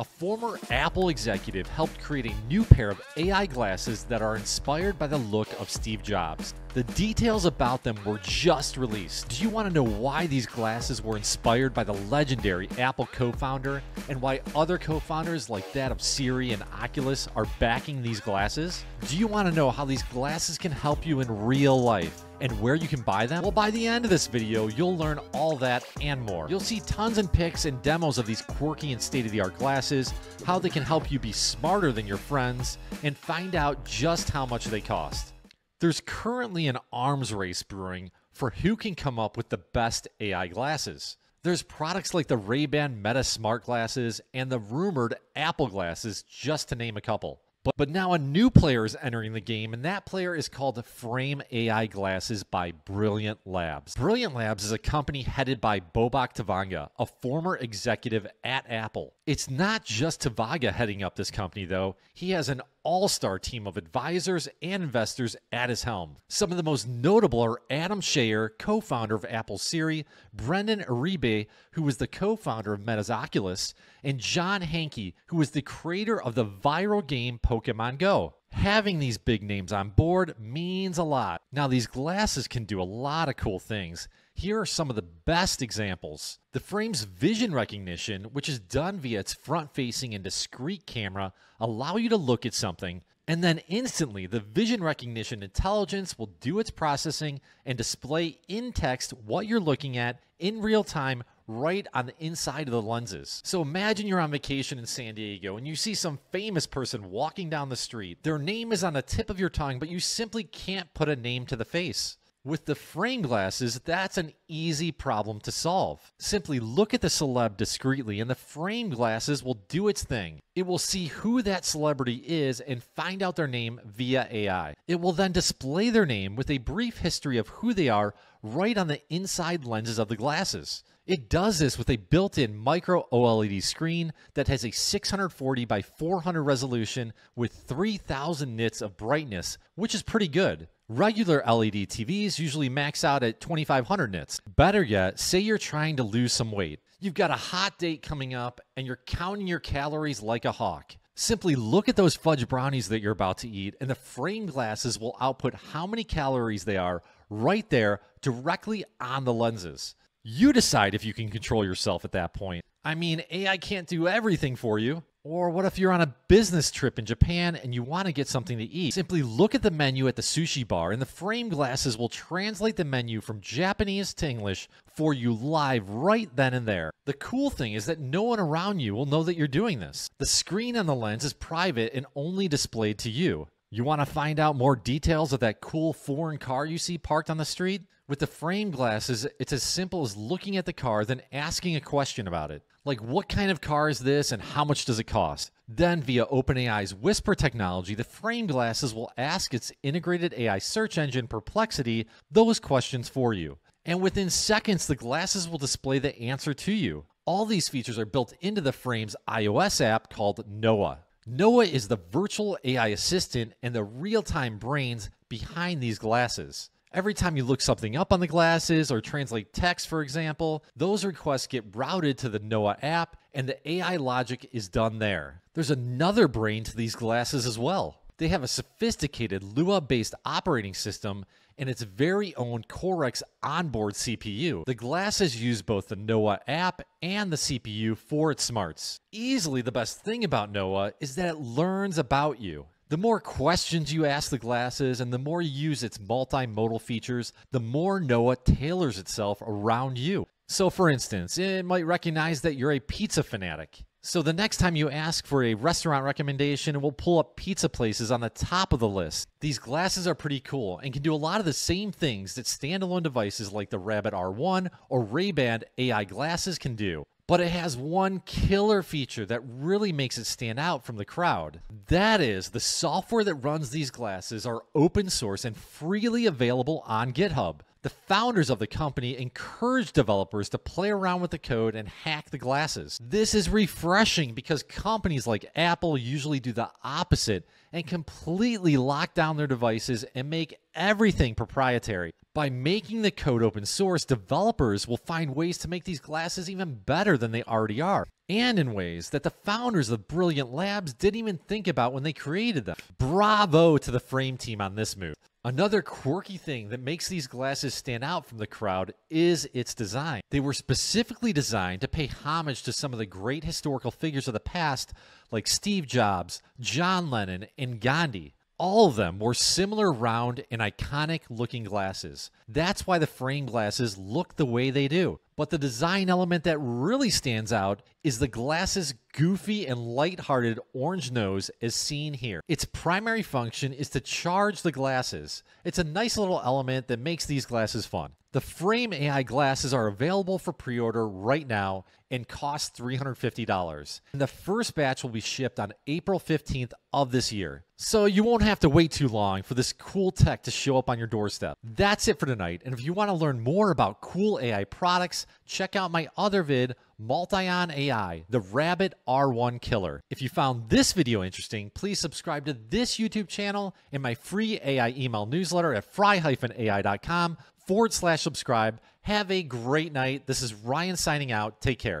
A former Apple executive helped create a new pair of AI glasses that are inspired by the look of Steve Jobs. The details about them were just released. Do you want to know why these glasses were inspired by the legendary Apple co founder and why other co founders like that of Siri and Oculus are backing these glasses? Do you want to know how these glasses can help you in real life? and where you can buy them? Well, by the end of this video, you'll learn all that and more. You'll see tons and pics and demos of these quirky and state-of-the-art glasses, how they can help you be smarter than your friends, and find out just how much they cost. There's currently an arms race brewing for who can come up with the best AI glasses. There's products like the Ray-Ban Meta Smart Glasses and the rumored Apple glasses, just to name a couple. But, but now a new player is entering the game, and that player is called Frame AI Glasses by Brilliant Labs. Brilliant Labs is a company headed by Bobak Tavangar, a former executive at Apple. It's not just Tavangar heading up this company, though. He has an all star team of advisors and investors at his helm. Some of the most notable are Adam Cheyer, co founder of Apple Siri, Brendan Iribe, who was the co founder of Meta's Oculus, and John Hanke, who was the creator of the viral game Pokemon Go. Having these big names on board means a lot. Now, these glasses can do a lot of cool things. Here are some of the best examples. The frame's vision recognition, which is done via its front facing and discrete camera, allow you to look at something and then instantly the vision recognition intelligence will do its processing and display in text what you're looking at in real time right on the inside of the lenses. So imagine you're on vacation in San Diego and you see some famous person walking down the street. Their name is on the tip of your tongue, but you simply can't put a name to the face. With the frame glasses, that's an easy problem to solve. Simply look at the celeb discreetly, and the frame glasses will do its thing. It will see who that celebrity is and find out their name via AI. It will then display their name with a brief history of who they are right on the inside lenses of the glasses. It does this with a built-in micro OLED screen that has a 640 by 400 resolution with 3000 nits of brightness, which is pretty good. Regular LED TVs usually max out at 2500 nits. Better yet, say you're trying to lose some weight. You've got a hot date coming up and you're counting your calories like a hawk. Simply look at those fudge brownies that you're about to eat, and the frame glasses will output how many calories they are right there directly on the lenses. You decide if you can control yourself at that point. I mean, AI can't do everything for you. Or what if you're on a business trip in Japan and you want to get something to eat? Simply look at the menu at the sushi bar, and the frame glasses will translate the menu from Japanese to English for you live right then and there. The cool thing is that no one around you will know that you're doing this. The screen on the lens is private and only displayed to you. You want to find out more details of that cool foreign car you see parked on the street? With the frame glasses, it's as simple as looking at the car, then asking a question about it. Like, what kind of car is this and how much does it cost? Then, via OpenAI's Whisper technology, the frame glasses will ask its integrated AI search engine Perplexity those questions for you. And within seconds, the glasses will display the answer to you. All these features are built into the frame's iOS app called NOA. NOA is the virtual AI assistant and the real time brains behind these glasses. Every time you look something up on the glasses or translate text, for example, those requests get routed to the NOA app and the AI logic is done there. There's another brain to these glasses as well. They have a sophisticated Lua based operating system and its very own CoreX onboard CPU. The glasses use both the NOA app and the CPU for its smarts. Easily the best thing about Noah is that it learns about you. The more questions you ask the glasses and the more you use its multimodal features, the more NOA tailors itself around you. So, for instance, it might recognize that you're a pizza fanatic. So, the next time you ask for a restaurant recommendation, it will pull up pizza places on the top of the list. These glasses are pretty cool and can do a lot of the same things that standalone devices like the Rabbit R1 or Ray-Ban AI glasses can do. But it has one killer feature that really makes it stand out from the crowd. That is, the software that runs these glasses are open source and freely available on GitHub. The founders of the company encourage developers to play around with the code and hack the glasses. This is refreshing because companies like Apple usually do the opposite and completely lock down their devices and make everything proprietary. By making the code open source, developers will find ways to make these glasses even better than they already are. And in ways that the founders of Brilliant Labs didn't even think about when they created them. Bravo to the frame team on this move. Another quirky thing that makes these glasses stand out from the crowd is its design. They were specifically designed to pay homage to some of the great historical figures of the past, like Steve Jobs, John Lennon, and Gandhi. All of them wore similar round and iconic looking glasses. That's why the frame glasses look the way they do. But the design element that really stands out is the glasses' goofy and light-hearted orange nose as seen here. Its primary function is to charge the glasses. It's a nice little element that makes these glasses fun. The Frame AI glasses are available for pre order right now and cost $350. And the first batch will be shipped on April 15th of this year. So you won't have to wait too long for this cool tech to show up on your doorstep. That's it for tonight. And if you want to learn more about cool AI products, check out my other vid, Multion AI, the Rabbit R1 Killer. If you found this video interesting, please subscribe to this YouTube channel and my free AI email newsletter at fry-ai.com forward slash subscribe. Have a great night. This is Ryan signing out. Take care.